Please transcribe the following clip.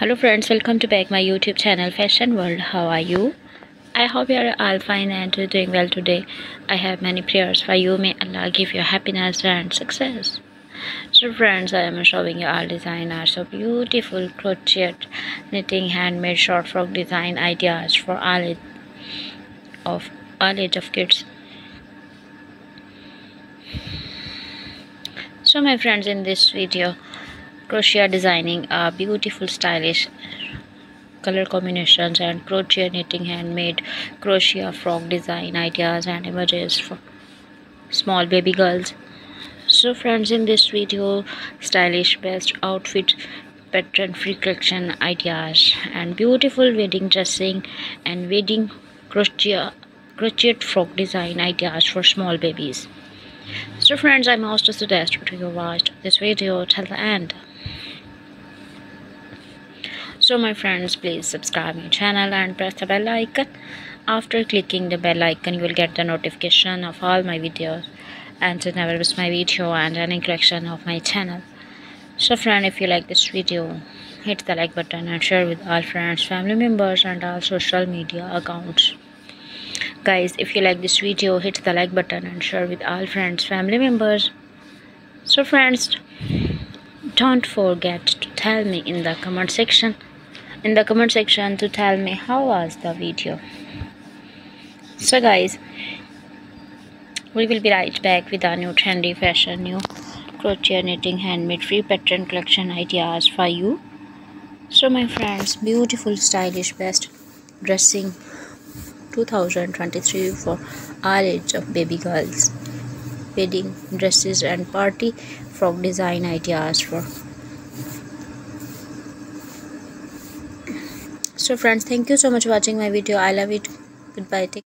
hello friends welcome to back my youtube channel fashion world. How are you? I hope you are all fine and doing well today. I have many prayers for you. May allah give you happiness and success. So friends i am showing you all designers of beautiful crochet knitting handmade short frock design ideas for all age of all age of kids. So my friends in this video crochet designing a beautiful stylish color combinations and crochet knitting handmade crochet frog design ideas and images for small baby girls. So friends in this video stylish best outfit pattern free collection ideas and beautiful wedding dressing and wedding crochet crochet frock design ideas for small babies. So friends i most suggest to you watch this video till the end so my friends please subscribe my channel and press the bell icon. After clicking the bell icon you will get the notification of all my videos. And to never miss my video and any collection of my channel. So friend if you like this video hit the like button and share with all friends family members and all social media accounts. Guys if you like this video hit the like button and share with all friends family members. So friends don't forget to tell me in the comment section in the comment section to tell me how was the video. So guys we will be right back with a new trendy fashion new crochet knitting handmade free pattern collection ideas for you. So my friends beautiful stylish best dressing 2023 for all age of baby girls. Wedding dresses and party frock design ideas for so friends thank you so much for watching my video. I love it. Goodbye. Take